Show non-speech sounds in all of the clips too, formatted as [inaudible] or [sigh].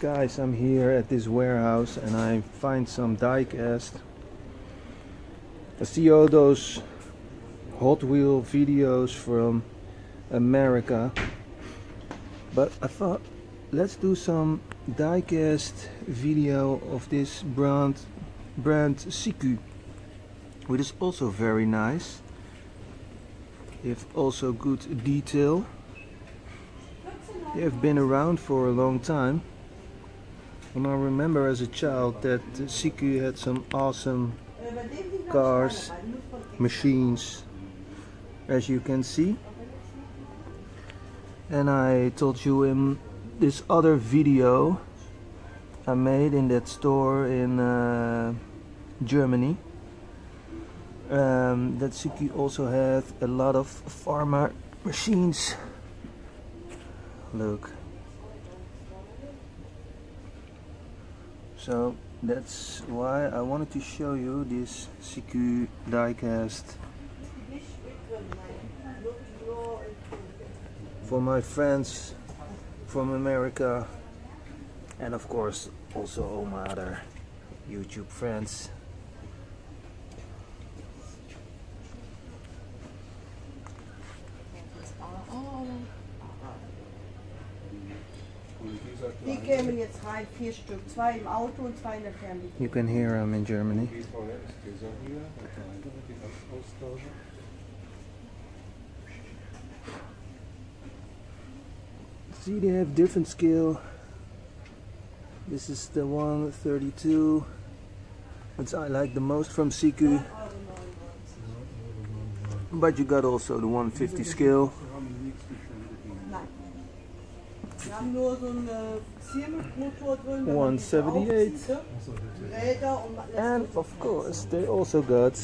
Guys, I'm here at this warehouse and I find some diecast. I see all those Hot Wheel videos from America, but I thought let's do some diecast video of this brand brand Siku, which is also very nice. If also good detail. They have been around for a long time. And I remember as a child that Siku had some awesome cars, machines, as you can see. And I told you in this other video I made in that store in uh, Germany um, that Siku also had a lot of farmer machines. Look. So that's why I wanted to show you this Siku diecast for my friends from America and of course also all my other YouTube friends. You can hear them in Germany. See, they have different scale. This is the 132, which I like the most from Siku. But you got also the 150 scale. 178. diese aufzieht, Räder und man lässt And of course, they also got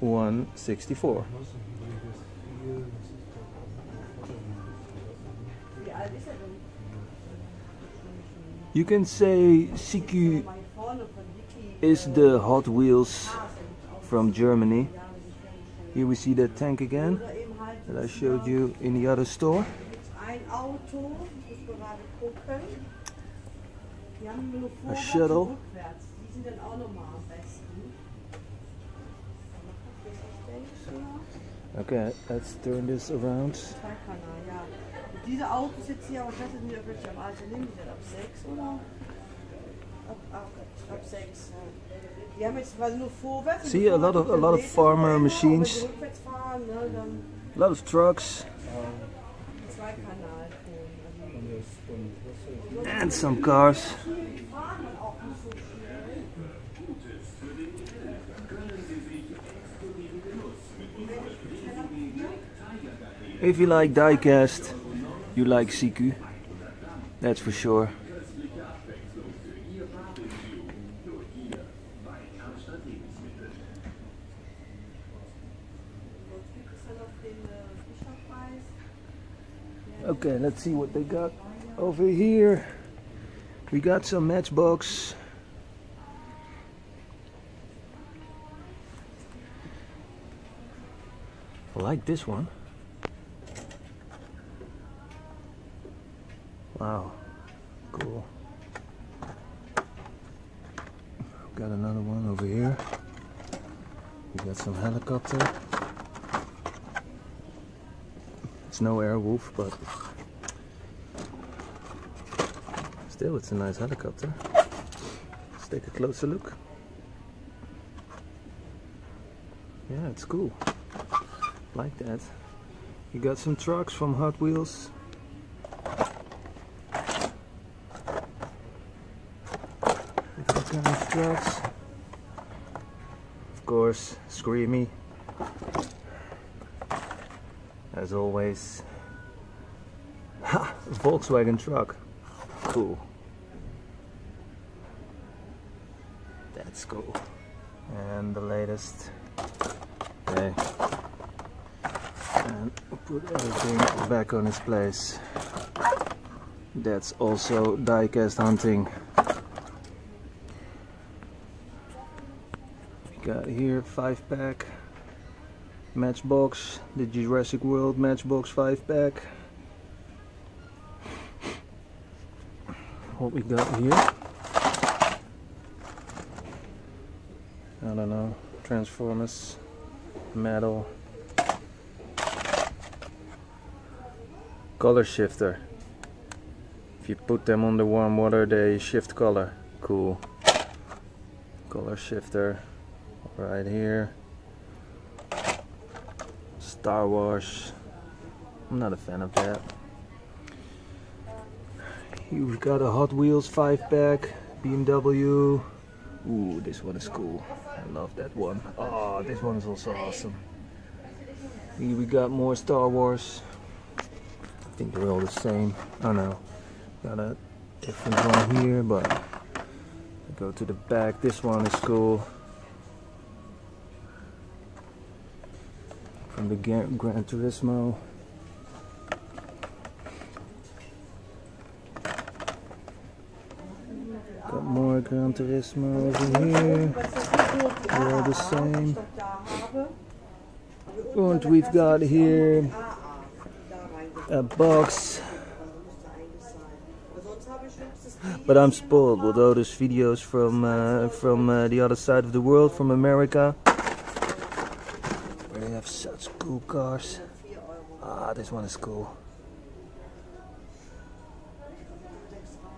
164. Wie alt ist er? You can say Siku Mal vorne von Vicky. is the Hot Wheels from Germany. Here we see that tank again Oder eben halt that I showed you in the other store. Ein Auto, muss man gerade gucken. Die haben nur vorwärts shuttle. und rückwärts. Die sind dann auch nochmal am besten. Okay, let's turn this around. Zweikanal, ja. Und diese Autos jetzt hier, aber ich weiß nicht, ob welche am Alter nehmen die denn ab 6 oder? Ab, ab, ab 6. Ja. Die haben jetzt quasi nur vorwärts. See, a lot of- a lot of farmer machines. Wenn sie rückwärts fahren, ne, dann A lot of trucks Zweikanal. And some cars. If you like diecast, you like Siku. That's for sure. Okay, let's see what they got over here. We got some Matchbox. I like this one. Wow, cool. Got another one over here. We got some helicopter. It's no Airwolf, but still, it's a nice helicopter. Let's take a closer look. Yeah, it's cool. Like that. You got some trucks from Hot Wheels. Different kind of trucks. Of course, Screamy. As always. Ha! Volkswagen truck. Cool. That's cool. And the latest. Okay. And put everything back on its place. That's also diecast hunting. We got here five pack. Matchbox, the Jurassic World Matchbox 5 pack. what we got here. I don't know, Transformers, metal, color shifter. If you put them under warm water, they shift color. Cool. Color shifter right here. Star Wars. I'm not a fan of that. You've got a Hot Wheels 5 pack, BMW. Ooh, this one is cool. I love that one. Oh, this one is also awesome. Here we got more Star Wars. I think they're all the same. Oh no, got a different one here, but go to the back. This one is cool. From the Gran Turismo. Got more Gran Turismo over here. They're all the same. And we've got here a box. But I'm spoiled with all those videos from uh, from uh, the other side of the world, from America. Have such cool cars. Ah, this one is cool.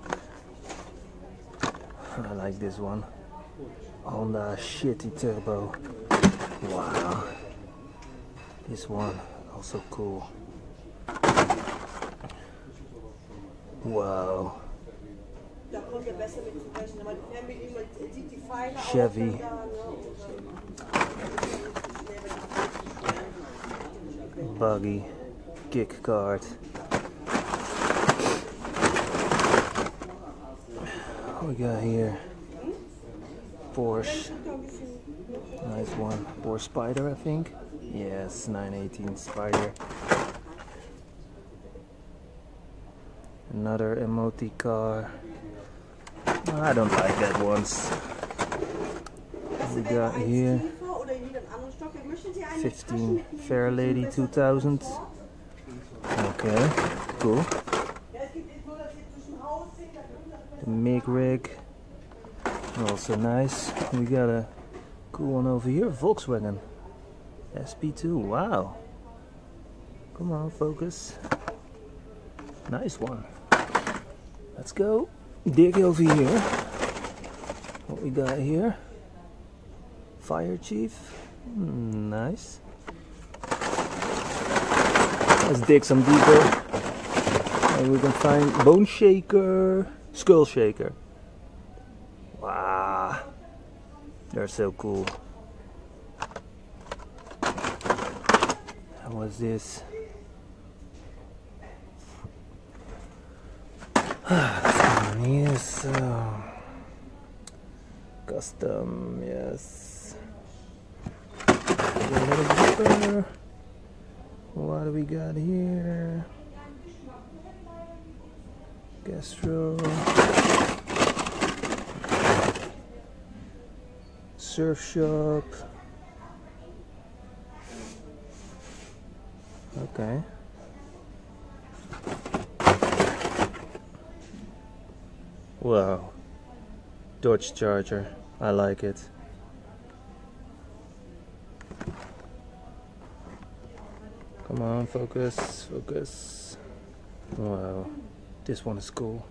[laughs] I like this one. Honda City Turbo. Wow. This one also cool. Wow. Chevy. Buggy. Kick Kart. What we got here? Porsche. Nice one. Porsche Spyder, I think. Yes, 918 Spyder. Another MOT car. I don't like that ones. We got here 15 Fairlady 2000. Okay, cool. The MIG rig, also nice. We got a cool one over here, Volkswagen SP2. Wow. Come on, focus. Nice one. Let's go dig over here. What we got here? Fire Chief. Mm, nice. Let's dig some deeper. And we can find Bone Shaker, Skull Shaker. Wow. They're so cool. How was this? [sighs] [sighs] yes. Uh, custom, yes. What do we got here? Gastro. Surf shop. Okay. Wow. Dodge Charger. I like it. Come on, focus, focus. Wow. This one is cool.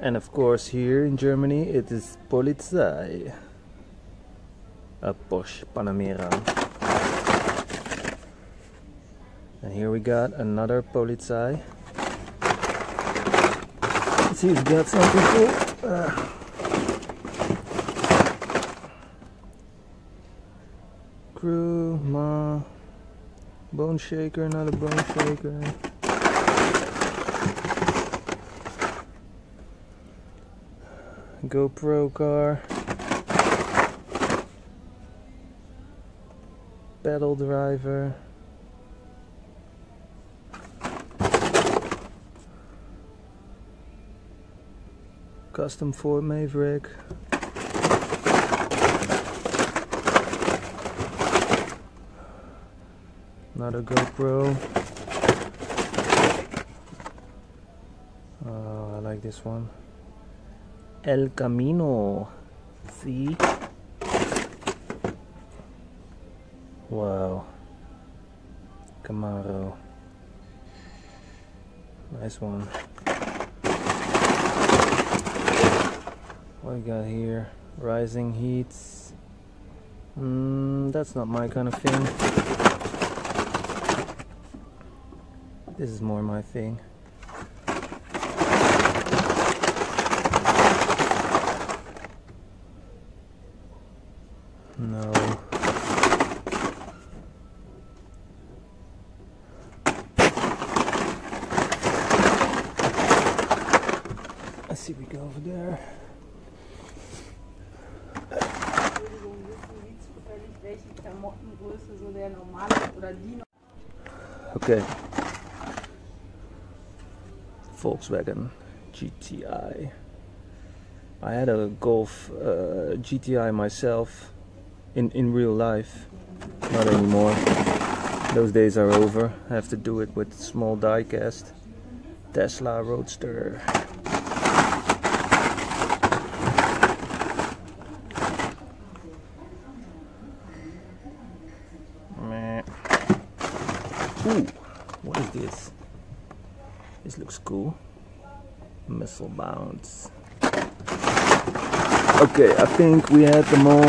And of course here in Germany it is Polizei. A Porsche Panamera. And here we got another Polizei. Let's see if we got something cool. Uh, crew, ma, bone shaker, another bone shaker. GoPro car. Pedal driver. custom Ford Maverick. Another GoPro. Oh, I like this one. El Camino. See? Wow. Camaro. Nice one. What we got here? Rising heats. Mm, that's not my kind of thing. This is more my thing. No. Let's see we go over there. Okay. Volkswagen GTI. I had a Golf uh, GTI myself in, in real life. Not anymore. Those days are over. I have to do it with small diecast. Tesla Roadster. Meh. Ooh, what is this? This looks cool. Okay, I think we had them all.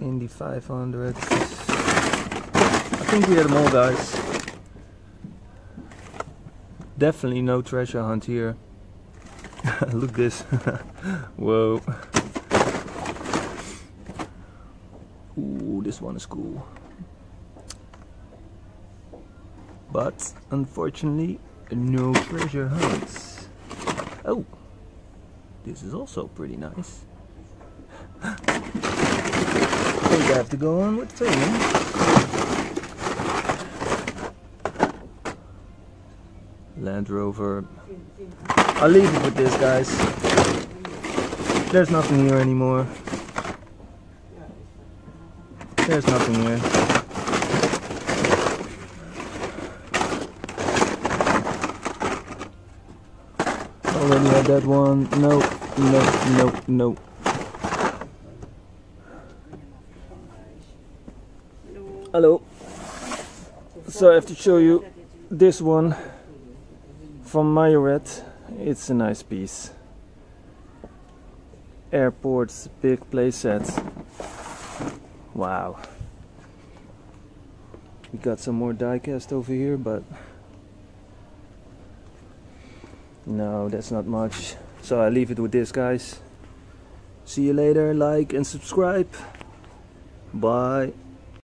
Indy 500. I think we had them all, guys. Definitely no treasure hunt here. [laughs] Look this. [laughs] Whoa. Ooh, this one is cool. But unfortunately, no treasure hunts. Oh, this is also pretty nice. I think I have to go on with filming. Land Rover. I'll leave it with this, guys. There's nothing here anymore. There's nothing here. Already had that one. Nope, nope, nope, nope. Hello. So I have to show you this one from Majorette. It's a nice piece. Airport's big playset. Wow. We got some more diecast over here, but no, that's not much. So I leave it with this, guys. See you later. Like and subscribe. Bye.